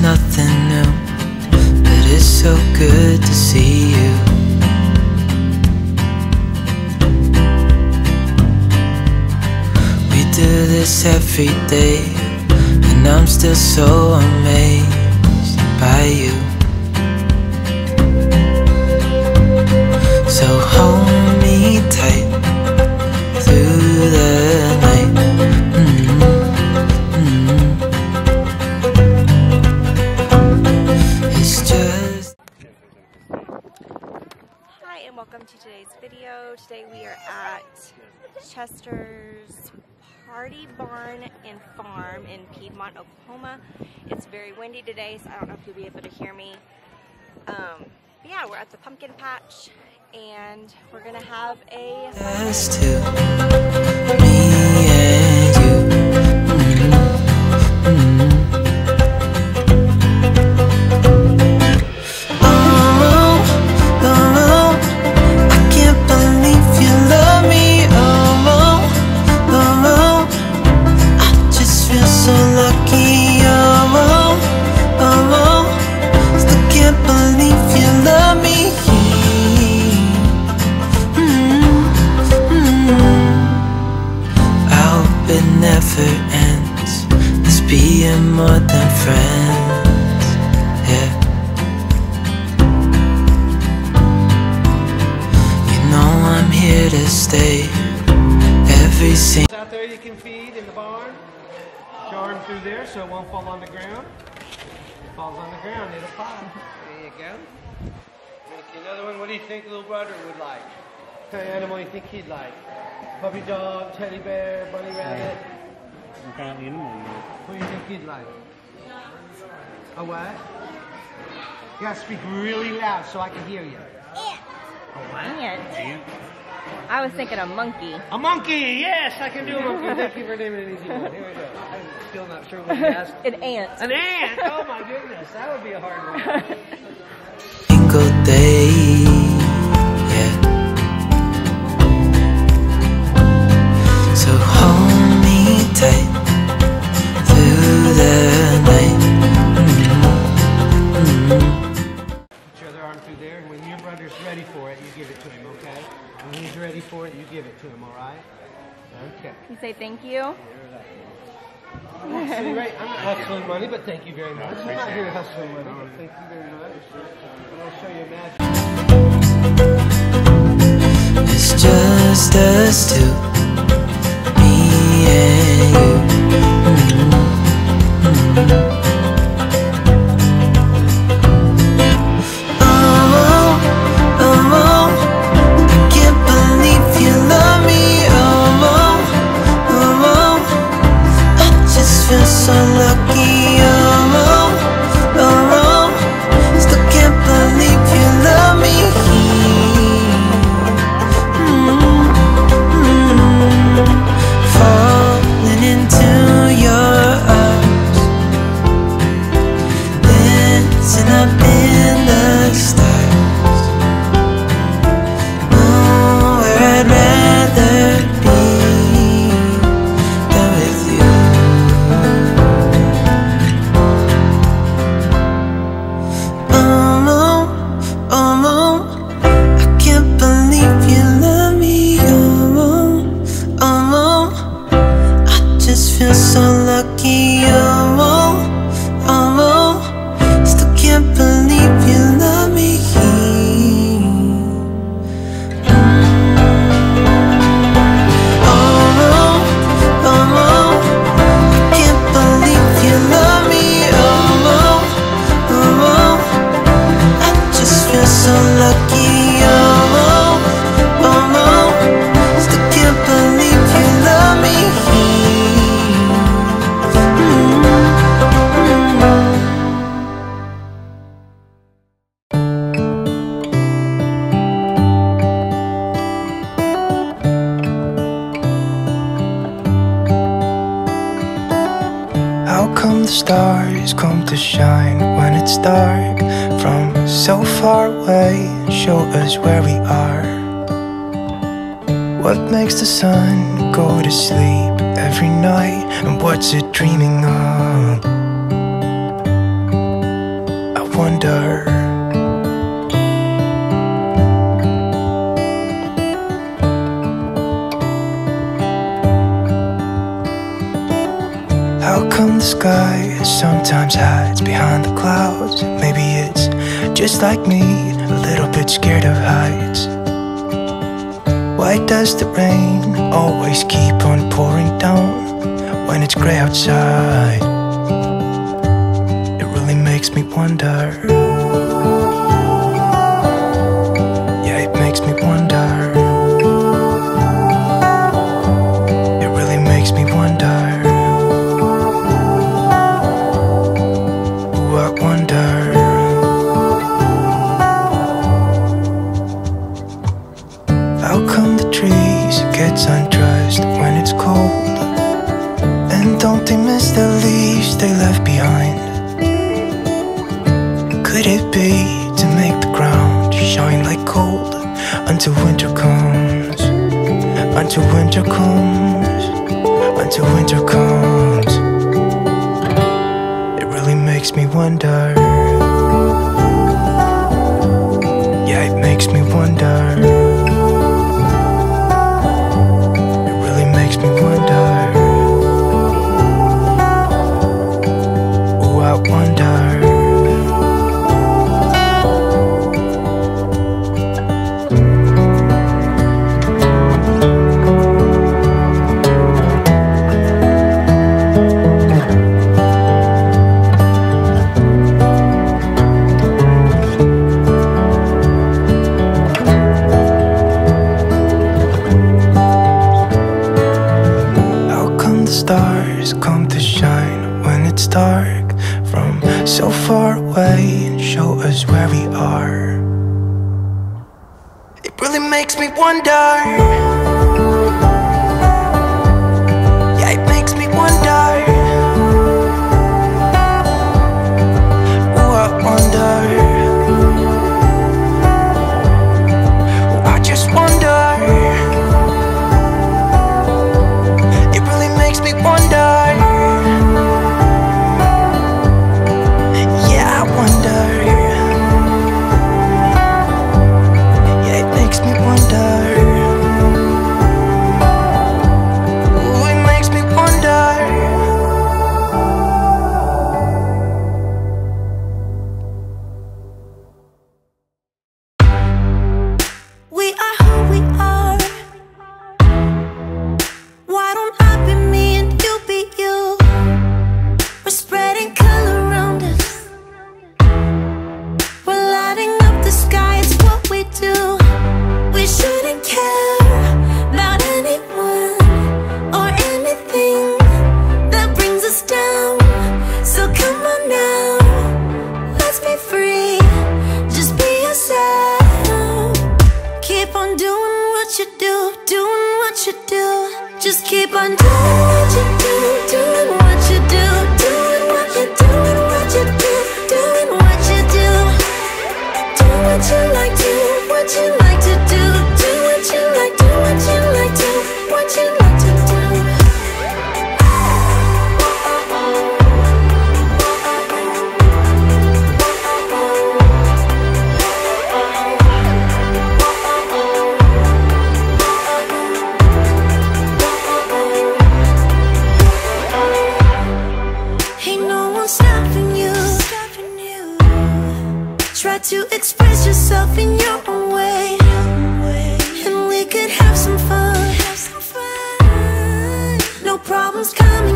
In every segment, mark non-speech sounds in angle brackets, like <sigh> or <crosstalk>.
nothing new, but it's so good to see you. We do this every day, and I'm still so amazed by you. Hi and welcome to today's video. Today we are at Chester's Party Barn and Farm in Piedmont, Oklahoma. It's very windy today, so I don't know if you'll be able to hear me. Um, but yeah, we're at the pumpkin patch and we're gonna have a friends. Yeah. You know I'm here to stay. Every single. Out there you can feed in the barn. Charm through there so it won't fall on the ground. If it falls on the ground, it'll pop. There you go. Make another one. What do you think little brother would like? What kind of animal do you think he'd like? Puppy dog, teddy bear, bunny rabbit? What animal What do you think he'd like? A what? You gotta speak really loud so I can hear you. ant. A what? Ant. I was thinking a monkey. A monkey! Yes, I can do a monkey. Thank you for naming an easy one. Here we go. I'm still not sure what you asked. <laughs> An ant. An ant! Oh my goodness, that would be a hard one. <laughs> you give it to him, all right? Okay. You say thank you. I'm not right, I'm not hustling money, but thank you very much. I'm not here hustling money, but thank you very much. I'm going to show you a magic. It's just us two, me and you. Oh, so lucky. Oh, oh, oh, oh, still can't believe you love me. How come the stars come to shine when it's dark from so far away? Show us where we are. What makes the sun go to sleep every night? And what's it dreaming of? I wonder. How come the sky sometimes hides behind the clouds? Maybe it's just like me, a little bit scared of heights. Why does the rain always keep on pouring down when it's gray outside? It really makes me wonder. Trees get undressed when it's cold? And don't they miss the leaves they left behind? Could it be to make the ground shine like gold until winter comes? Until winter comes, until winter comes. It really makes me wonder. Stars come to shine when it's dark so far away and show us where we are? It really makes me wonder. You do. Just keep on doing what you do, doing what Try to express yourself in your own way. And we could have some fun. No problems coming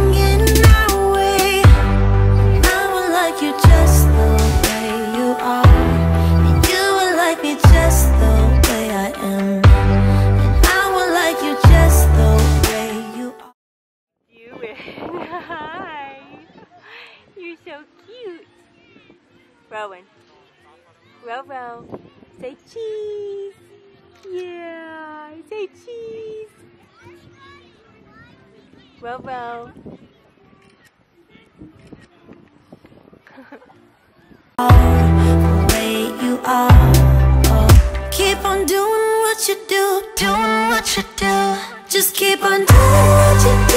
Are. Oh, keep on doing what you do, doing what you do. Just keep on doing what you do,